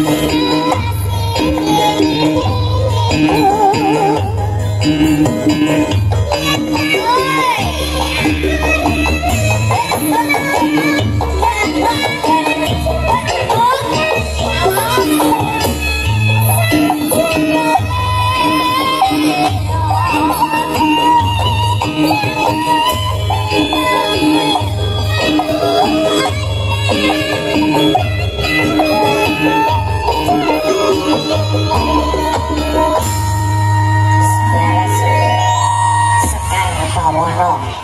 Thank you.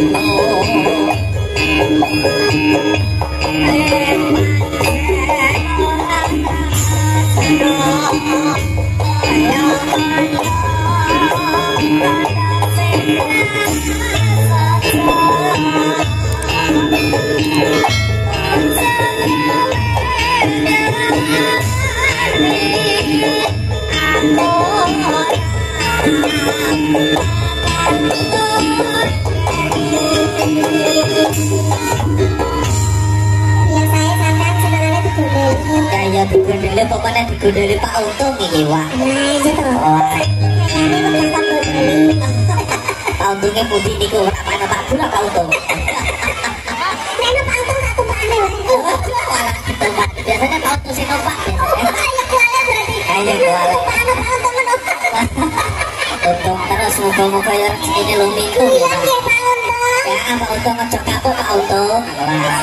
Thank you. Digondeli pokoknya digondeli Pak Untung iki, Wak. Nah, toh. Gondeli. Pak Untungnya putih niku ora apa Pak Gula Pak Untung. Nek Pak Untung tak tumpakane. Biasanya Pak Untung sing numpak. Ayo kuala berarti. Ayo kuala. Pak Untung terus muga-muga ya rezekine lumiku Iya, ya. iya Pak Untung. Ya, Pak Untung ojo kapok Pak Untung. Wah.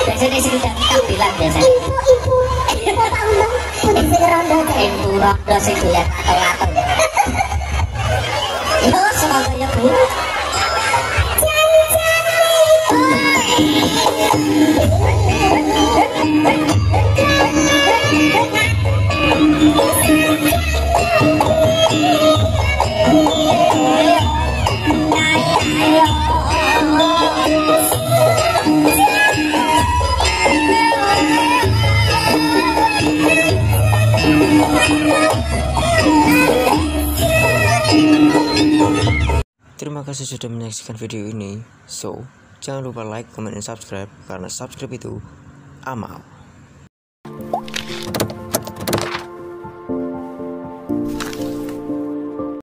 Biasanya kita bilang biasanya. Ibu ibu. Ibu Pak Untung putih sing rondo. Ibu rondo sih lihat atau Yo semoga ya bu Terima kasih sudah menyaksikan video ini. So, jangan lupa like, comment, dan subscribe karena subscribe itu amal.